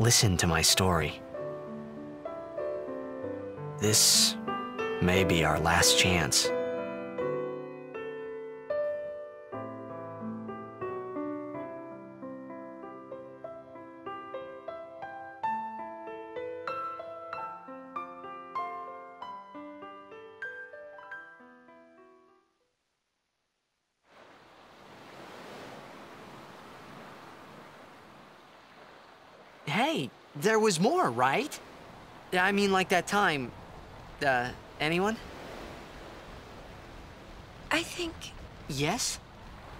listen to my story. This may be our last chance. Hey, there was more, right? I mean, like that time. Uh, anyone? I think... Yes?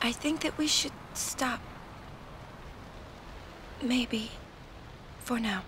I think that we should stop. Maybe. For now.